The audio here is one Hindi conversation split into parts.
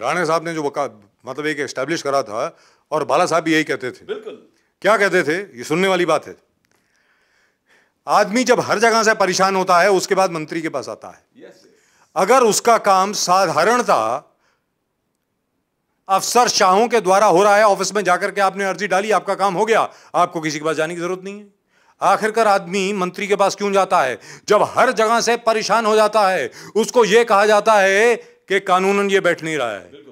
राणे साहब ने जो वका मतलब एक एस्टेब्लिश करा था और बाला साहब भी यही कहते थे। बिल्कुल। क्या कहते थे? ये सुनने वाली बात है। आदमी जब हर जगह से परेशान होता है उसके बाद मंत्री के पास आता है। यस अगर उसका काम साधारणता अफसर शाहों के द्वारा हो रहा है ऑफ़िस में जाकर के आपने अर्जी डाली आपका काम हो गया आपको किसी के पास जाने की ज़रूरत नहीं है। आखिरकार आदमी मंत्री के पास क्यों जाता है? जब हर जगह से परेशान हो जाता है उसको यह कहा जाता है कि कानूनन ये बैठ नहीं रहा है।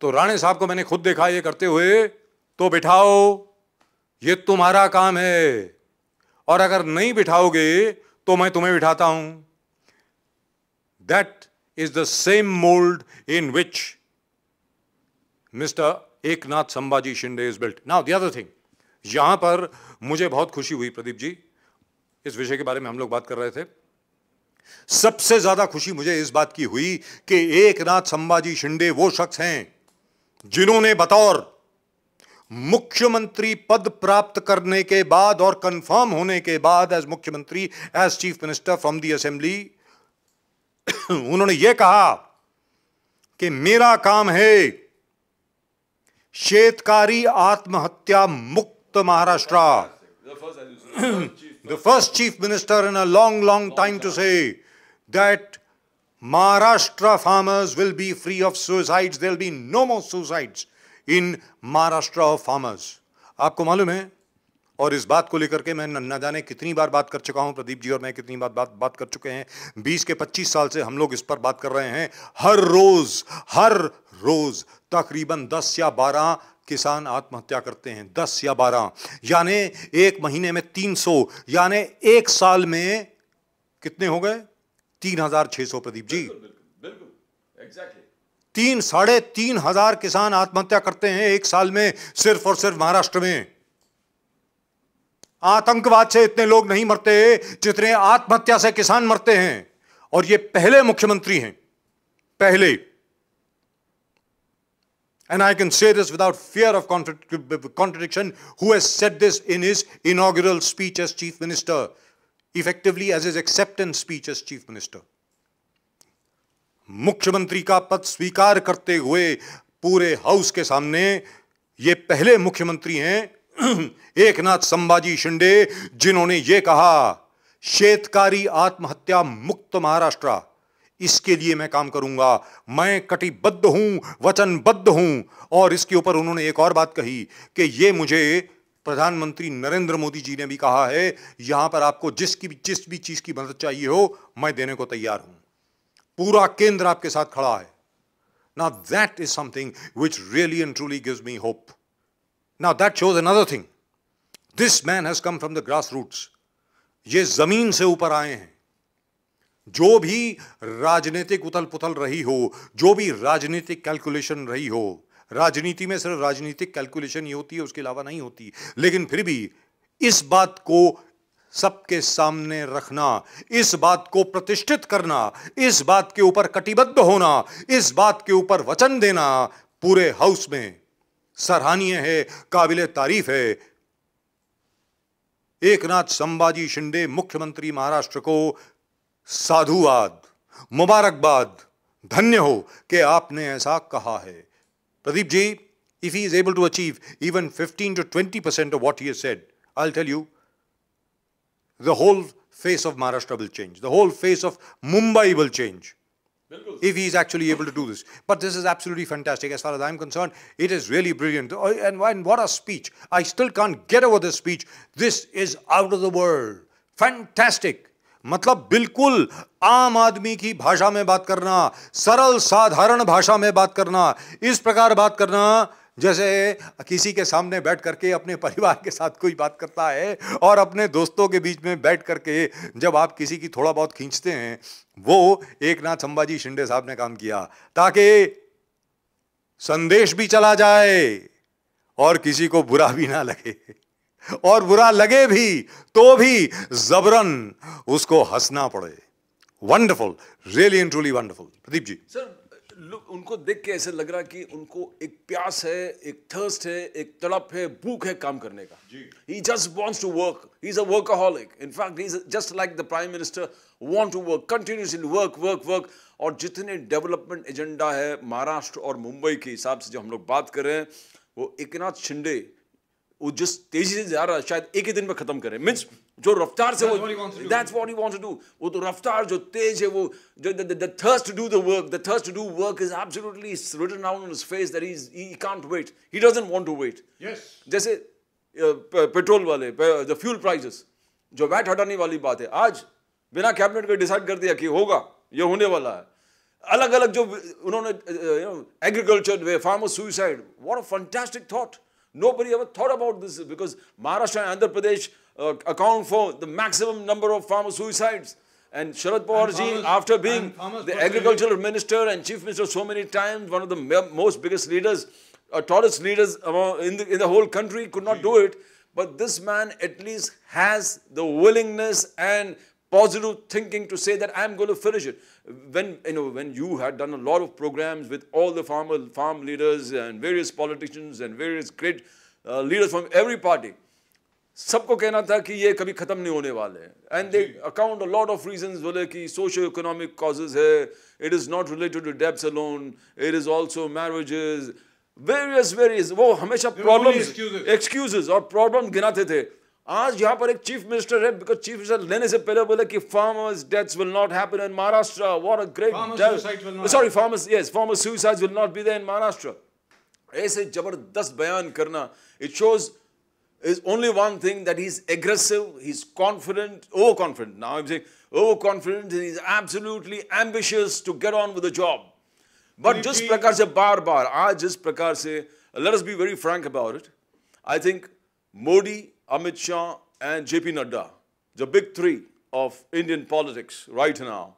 तो राणे साहब को मैंने खुद देखा ये करते हुए तो बिठाओ ये तुम्हारा काम है। और अगर नहीं बिठाओगे तो मैं तुम्हें बिठाता हूँ। That is the same mould in which mister Eknath Sambhaji Shinde is built now the other thing यहाँ पर मुझे बहुत खुशी हुई प्रदीप जी। इस विषय के बारे में हम लोग बात कर रहे थे। सबसे ज़्यादा खुशी मुझे इस बात की हुई कि एक नाथ संभाजी शिंदे वो शख्स हैं जिन्होंने बतौर मुख्यमंत्री पद प्राप्त करने के बाद और कंफर्म होने के बाद एज मुख्यमंत्री as chief minister from the assembly उन्होंने यह कहा कि मेरा काम है शेतकारी आत्महत्या मुक्त Maharashtra. The first chief minister. In a long, long time to say that Maharashtra farmers will be free of suicides. There will be no more suicides in Maharashtra of farmers. आपको मालूम है, और इस बात को लेकर के मैं न जाने कितनी बार बात कर चुका हूँ, प्रदीप जी, और मैं कितनी बार बात बात कर चुके हैं। 20 के 25 साल से हम लोग इस पर बात कर रहे हैं। हर रोज हर रोज तकरीबन 10 या 12 किसान आत्महत्या करते हैं। 10 या 12 यानी एक महीने में 300 यानी एक साल में कितने हो गए? 3600 प्रदीप जी। बिल्कुल बिल्कुल एग्जैक्टली तीन साढ़े तीन हज़ार किसान आत्महत्या करते हैं एक साल में सिर्फ़ और सिर्फ़ महाराष्ट्र में। आतंकवाद से इतने लोग नहीं मरते जितने आत्महत्या से किसान मरते हैं। और ये पहले मुख्यमंत्री हैं पहले। And I can say this without fear of contra- contradiction, who has said this in his inaugural speech as chief minister, effectively as his acceptance speech as chief minister. मुख्यमंत्री का पद स्वीकार करते हुए पूरे हाउस के सामने ये पहले मुख्यमंत्री हैं, एकनाथ संभाजी शिंदे, जिन्होंने ये कहा, शेतकारी आत्महत्या मुक्त महाराष्ट्र। इसके लिए मैं काम करूँगा। मैं कटिबद्ध हूँ, वचनबद्ध हूँ। और इसके ऊपर उन्होंने एक और बात कही कि ये मुझे प्रधानमंत्री नरेंद्र मोदी जी ने भी कहा है, यहाँ पर आपको जिसकी भी जिस भी चीज़ की मदद चाहिए हो, मैं देने को तैयार हूँ पूरा केंद्र आपके साथ खड़ा है Now that is something which really and truly gives me hope. Now that shows another thing. This man has come from the grassroots. ये ज़मीन से ऊपर आए हैं जो भी राजनीतिक उथल पुथल रही हो, जो भी राजनीतिक कैलकुलेशन रही हो राजनीति में सिर्फ़ राजनीतिक कैलकुलेशन ही होती है, उसके अलावा नहीं होती। लेकिन फिर भी इस बात को सबके सामने रखना, इस बात को प्रतिष्ठित करना, इस बात के ऊपर कटिबद्ध होना, इस बात के ऊपर वचन देना पूरे हाउस में सराहनीय है, काबिल तारीफ़ है। एकनाथ संभाजी शिंदे मुख्यमंत्री महाराष्ट्र को साधुवाद, मुबारकबाद, धन्य हो कि आपने ऐसा कहा है। Pradeep Ji, if he is able to achieve even 15 to 20% of what he has said, I'll tell you, the whole face of Maharashtra will change. The whole face of Mumbai will change. If he is actually able to do this. But this is absolutely fantastic. As far as I'm concerned, it is really brilliant. Oh, and what a speech. I still can't get over this speech. This is out of the world. Fantastic. मतलब बिल्कुल आम आदमी की भाषा में बात करना, सरल साधारण भाषा में बात करना, इस प्रकार बात करना, जैसे किसी के सामने बैठ करके अपने परिवार के साथ कोई बात करता है और अपने दोस्तों के बीच में बैठ करके जब आप किसी की थोड़ा बहुत खींचते हैं, वो एक नाथ संभाजी शिंदे साहब ने काम किया, ताकि संदेश भी चला जाए और किसी को बुरा भी ना लगे। और बुरा लगे भी तो भी जबरन उसको हंसना पड़े। Wonderful really and truly wonderful Pradeep ji. Sir उनको देख के ऐसे लग रहा कि उनको एक प्यास है एक थर्स्ट है एक तड़प है भूख है काम करने का। He just wants to work he is a fact he is just like the prime minister want to work continuously work work work और जितने डेवलपमेंट एजेंडा है महाराष्ट्र और मुंबई के हिसाब से जो हम लोग बात कर रहे हैं वो एकनाथ शिंदे वो जिस तेज़ी से जा रहा है शायद एक ही दिन में खत्म करे। मीन्स जो रफ्तार से That's वो that's what he wants to do वो तो रफ्तार जो तेज है वो जो the thirst to do the work the thirst to do work is absolutely written down on his face that is he can't wait he doesn't want to wait. जैसे पेट्रोल वाले द फ्यूल प्राइसेस जो वैट हटाने वाली बात है आज बिना कैबिनेट के डिसाइड कर दिया कि होगा ये होने वाला है। अलग अलग जो उन्होंने agriculture way farmer suicide what a fantastic thought nobody ever thought about this because maharashtra and andhra pradesh uh, account for the maximum number of farmer suicides. And sharad pawar ji after being the agricultural minister and chief minister so many times one of the most biggest leaders uh, tallest leaders among, in, the, in the whole country could not do it. But this man at least has the willingness and positive thinking to say that I'm going to finish it. When you know, when you had done a lot of programs with all the farmer farm leaders and various politicians and various great uh, leaders from every party, सबको कहना था कि ये कभी खत्म नहीं होने वाले and they account a lot of reasons बोले कि सोशियो इकोनॉमिक कॉजेज है it is not related to debts alone it is also marriages various various वो हमेशा were only problems excuses. Excuses और प्रॉब्लम गिनाते थे आज यहाँ पर एक चीफ मिनिस्टर है बिकॉज़ चीफ मिनिस्टर लेने से पहले बोले कि farmers deaths will not happen in Maharashtra what great sorry farmers yes farmers suicides will not be there in Maharashtra ऐसे ज़बरदस्त बयान करना it shows is only one thing that is aggressive is confident over confident now I am confident is absolutely ambitious to get on with the job but जिस प्रकार से बार बार आज जिस प्रकार से let us be very frank about it I think Modi Amit Shah, and JP Nadda, the big three of Indian politics right now,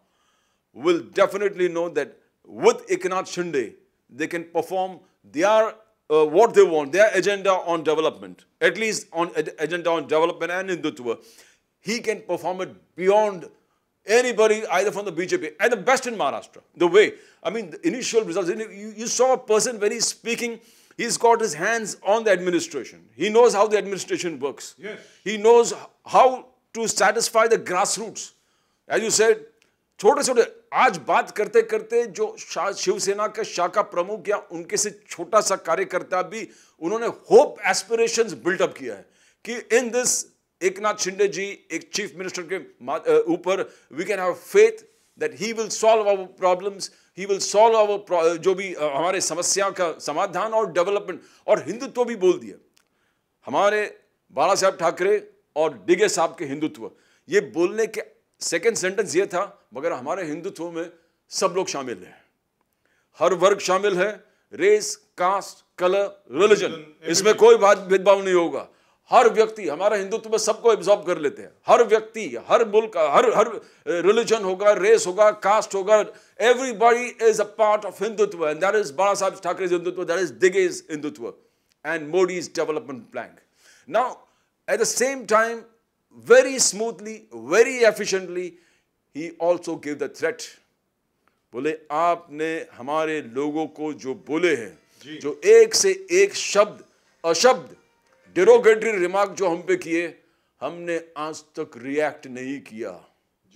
will definitely know that with Eknath Shinde, they can perform their uh, what they want, their agenda on development, at least on agenda on development and Hindutva. He can perform it beyond anybody, either from the BJP, and the best in Maharashtra. The way, I mean, the initial results, you, you saw a person when he's speaking, he's got his hands on the administration. He knows how the administration works. Yes. He knows how to satisfy the grassroots. As you said, छोटे छोटे आज बात करते करते जो शिवसेना के शाखा प्रमुख या उनके से छोटा सा कार्यकर्ता भी उन्होंने होप एस्पिरेशंस बिल्डअप किया है कि इन दिस एकनाथ शिंदे जी एक चीफ मिनिस्टर के ऊपर we can have faith that he will solve our problems he will solve our जो भी अ, हमारे समस्या का समाधान और डेवलपमेंट और हिंदुत्व भी बोल दिया। हमारे बाला साहब ठाकरे और डिगे साहब के हिंदुत्व। ये बोलने के सेकेंड सेंटेंस ये था मगर हमारे हिंदुत्व में सब लोग शामिल हैं। हर वर्ग शामिल है। रेस कास्ट कलर रिलीजन इसमें कोई बात भेदभाव नहीं होगा। हर व्यक्ति हमारा हिंदुत्व में सबको एब्जॉर्ब कर लेते हैं। हर व्यक्ति हर मुल्क हर हर रिलीजन होगा रेस होगा कास्ट होगा everybody is a part of Hindutva. And that is Bala Saheb Thackeray Hindutva that is दिगेज Hindutva. And Modi's development plan now at the same time very smoothly, very efficiently, he also gave the threat. बोले आपने हमारे लोगों को जो बोले हैं जो एक से एक शब्द अशब्द डेरोगेटरी रिमार्क जो हम पे किए हमने आज तक रिएक्ट नहीं किया।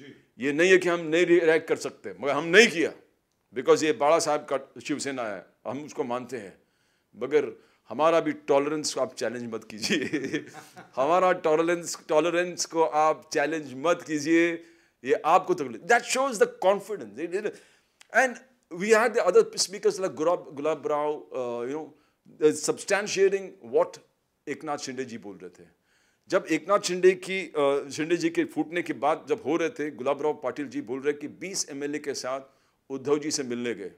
जी। ये नहीं है कि हम नहीं रिएक्ट कर सकते मगर हम नहीं किया बिकॉज़ ये बाला साहब का शिवसेना है हम उसको मानते हैं। मगर हमारा भी टॉलरेंस को आप चैलेंज मत कीजिए। हमारा टॉलरेंस टॉलरेंस को आप चैलेंज मत कीजिए। ये आपको तकलीफ़ that shows the confidence and we had the other speakers like Gulab Gulab Rao you know substantiating what Eknath Shinde ji बोल रहे थे। जब एकनाथ शिंदे की शिंदे जी के फूटने के बाद जब हो रहे थे गुलाब राव पाटिल जी बोल रहे कि 20 एमएलए के साथ उद्धव जी से मिलने गए।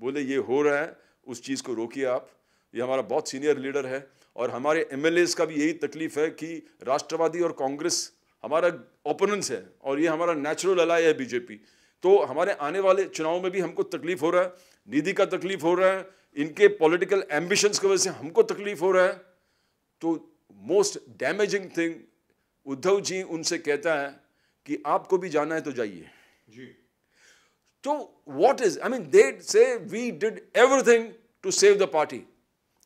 बोले, ये हो रहा है, उस चीज़ को रोकिए आप। ये हमारा बहुत सीनियर लीडर है और हमारे एम का भी यही तकलीफ़ है कि राष्ट्रवादी और कांग्रेस हमारा ओपोनेंट्स है और ये हमारा नेचुरल अलाय है बीजेपी। तो हमारे आने वाले चुनाव में भी हमको तकलीफ़ हो रहा है, निधि का तकलीफ़ हो रहा है, इनके पॉलिटिकल एम्बिशंस की वजह से हमको तकलीफ़ हो रहा है। तो most damaging thing Uddhav ji उनसे कहता है कि आपको भी जाना है तो जाइए। तो what is I mean they say we did everything to save the party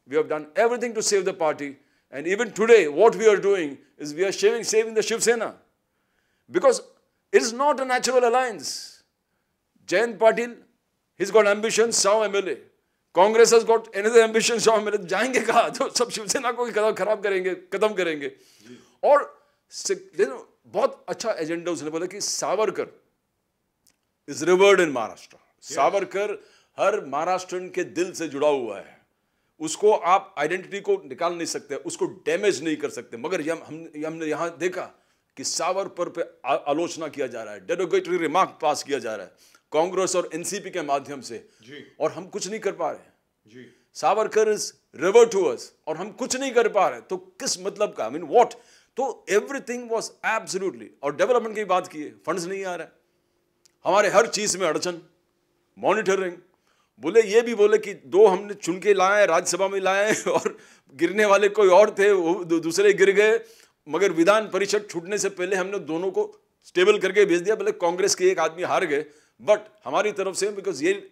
we have done everything to save the party and even today what we are doing is we are shaving saving the Shiv Sena because it is not a natural alliance Jayant Patil his got ambition so M L A Congress has got another ambition Sao MLA. जाएँगे कहा? तो सब शिवसेना को कदम खराब करेंगे कदम करेंगे। और बहुत अच्छा एजेंडा उसने बोला कि Savarkar is revered in Maharashtra Savarkar हर महाराष्ट्र के दिल से जुड़ा हुआ है। उसको आप आइडेंटिटी को निकाल नहीं सकते उसको डैमेज नहीं कर सकते। मगर हम हम हमने यहाँ देखा कि सावरकर पे आलोचना किया जा रहा है। डेरोगेटरी रिमार्क पास किया जा रहा है। कांग्रेस और एनसीपी के माध्यम से। जी। और हम कुछ नहीं कर पा रहे जी। Savarkar is revered to us और हम कुछ नहीं कर पा रहे। तो किस मतलब का? आई मीन व्हाट तो एवरीथिंग वाज एब्सोल्युटली और डेवलपमेंट की बात की फंड्स नहीं आ रहा। है हमारे हर चीज़ में अड़चन मॉनिटरिंग बोले ये भी बोले कि दो हमने चुन के लाए राज्यसभा में लाए और गिरने वाले कोई और थे वो दूसरे गिर गए। मगर विधान परिषद छूटने से पहले हमने दोनों को स्टेबल करके भेज दिया। बोले कांग्रेस के एक आदमी हार गए बट हमारी तरफ़ से बिकॉज़ ये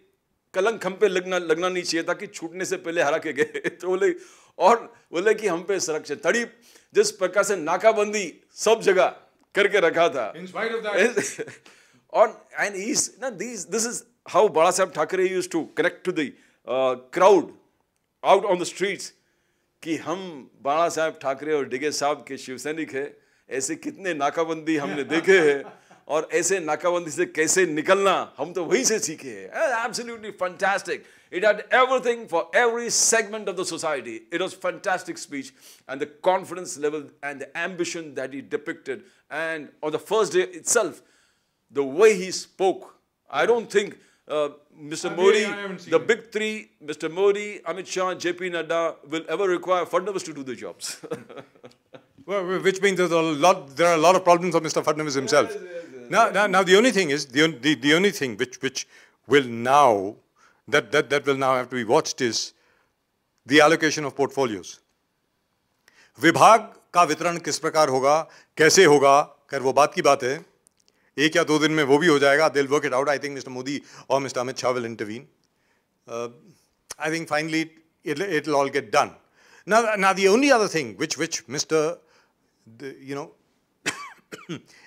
कलंक हम पे लगना लगना नहीं चाहिए था कि छूटने से पहले हरा के गए। तो बोले और बोले कि हम पे संरक्षण। तड़ी जिस प्रकार से नाकाबंदी सब जगह करके रखा था। और एंड ना this this is Bala Sahib Thackeray used to connect to the uh, crowd out on the streets कि हम बाला साहब ठाकरे और डिगे साहब के शिवसैनिक है ऐसे कितने नाकाबंदी हमने देखे हैं। और ऐसे नाकाबंदी से कैसे निकलना हम तो वहीं से सीखे हैं absolutely fantastic it had everything for every segment of the society it was fantastic speech and the confidence level and the ambition that he depicted and on the first day itself the way he spoke i don't think uh, Mr. Modi, the big three, Mr. Modi, Amit Shah, JP Nadda, will ever require Fadnavis to do the jobs. well, which means there's a lot, there are a lot of problems for Mr. Fadnavis himself. Yes, yes, yes. Now, now, now, the only thing is, the, the, the only thing which, which will now, that, that, that will now have to be watched is the allocation of portfolios. विभाग का वितरण किस प्रकार होगा कैसे होगा खैर वो बात की बात है एक या दो दिन में वो भी हो जाएगा they'll work it out I think mister Modi और mister Amit Shah will intervene I think finally it it'll all get done. Now, now the only other thing which which Mr. The, you know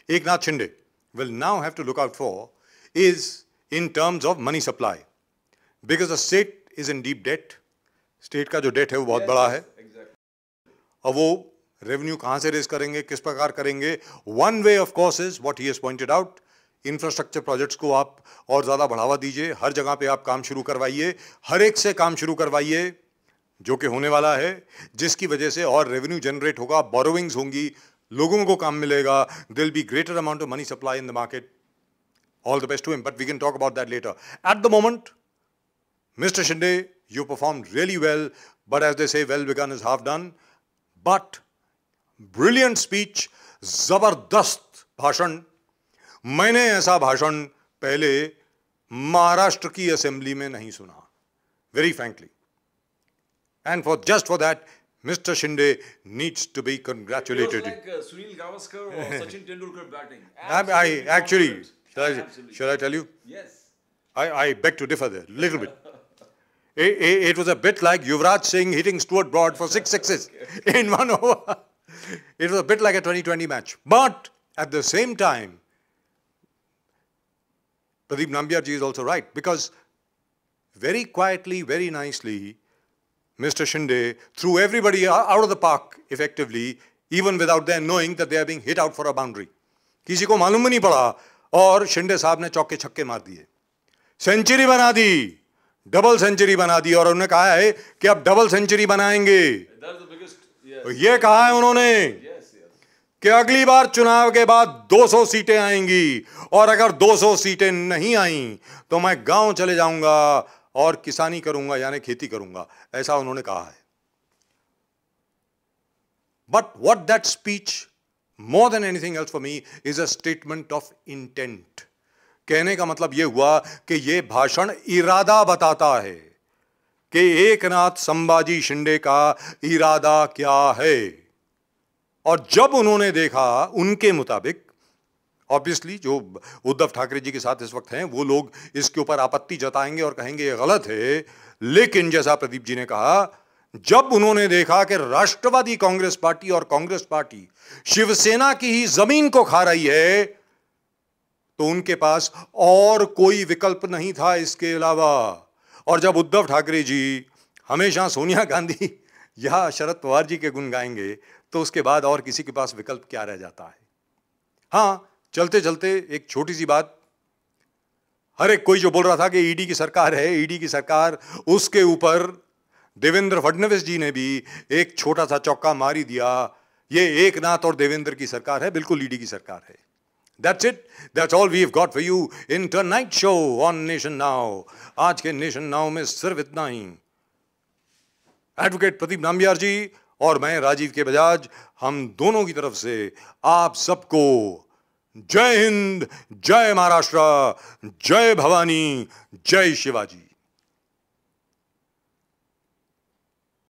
Eknath Shinde will now have to look out for is in terms of money supply, because the state is in deep debt. State का जो debt है वो बहुत yes, बड़ा है। exactly. और वो रेवेन्यू कहाँ से रेज करेंगे किस प्रकार करेंगे? One way of course is what he has pointed out infrastructure projects को आप और ज़्यादा बढ़ावा दीजिए। हर जगह पे आप काम शुरू करवाइए। हर एक से काम शुरू करवाइए जो कि होने वाला है जिसकी वजह से और रेवेन्यू जनरेट होगा बोरोविंग्स होंगी लोगों को काम मिलेगा। There'll be greater amount of money supply in the market all the best to him but we can talk about that later at the moment mister Shinde you perform really well but as they say well begun is half done but brilliant speech ज़बरदस्त भाषण मैंने ऐसा भाषण पहले महाराष्ट्र की असेंबली में नहीं सुना very frankly and for just for that Mr. Shinde needs to be congratulated. Like uh, Sunil Gavaskar or Sachin Tendulkar batting. Absolutely. I, actually, shall I, shall I tell you? Yes. I, I beg to differ there, a little bit. it, it, it, was a bit like Yuvraj Singh hitting Stuart Broad for six sixes in one over it was a bit like a 2020 match. But at the same time, Pradeep Nambiar ji is also right because very quietly, very nicely, Mr. Shinde threw everybody out of the park effectively, even without them knowing that they are being hit out for a boundary. किसी को मालूम नहीं पड़ा और शिंदे साहब ने चौके छक्के मार दिए सेंचुरी बना दी डबल सेंचुरी बना दी और उन्होंने कहा है कि अब डबल सेंचुरी बनाएँगे ये कहा है उन्होंने कि अगली बार चुनाव के बाद 200 सीटें आएँगी और अगर 200 सीटें नहीं आई तो मैं गाँव चले जाऊँगा और किसानी करूँगा, यानी खेती करूँगा, ऐसा उन्होंने कहा है। But what that speech more than anything else for me is a statement of intent कहने का मतलब यह हुआ कि यह भाषण इरादा बताता है कि एक नाथ संभाजी शिंदे का इरादा क्या है। और जब उन्होंने देखा, उनके मुताबिक ऑब्वियसली जो उद्धव ठाकरे जी के साथ इस वक्त हैं, वो लोग इसके ऊपर आपत्ति जताएँगे और कहेंगे ये गलत है। लेकिन जैसा प्रदीप जी ने कहा, जब उन्होंने देखा कि राष्ट्रवादी कांग्रेस पार्टी और कांग्रेस पार्टी शिवसेना की ही ज़मीन को खा रही है तो उनके पास और कोई विकल्प नहीं था इसके अलावा। और जब उद्धव ठाकरे जी हमेशा सोनिया गांधी या शरद पवार जी के गुण गाएँगे तो उसके बाद और किसी के पास विकल्प क्या रह जाता है? हाँ चलते चलते एक छोटी सी बात हर एक कोई जो बोल रहा था कि ईडी की सरकार है ईडी की सरकार, उसके ऊपर देवेंद्र फडणवीस जी ने भी एक छोटा सा चौका मारी दिया ये एक नाथ और देवेंद्र की सरकार है, बिल्कुल ईडी की सरकार है that's it that's it. That's all we've got for you in tonight show on Nation Now. आज के नेशन नाउ में सिर्फ़ इतना ही एडवोकेट प्रदीप नाम्बियार जी और मैं राजीव के बजाज, हम दोनों की तरफ़ से आप सबको जय हिंद जय महाराष्ट्र जय भवानी जय शिवाजी।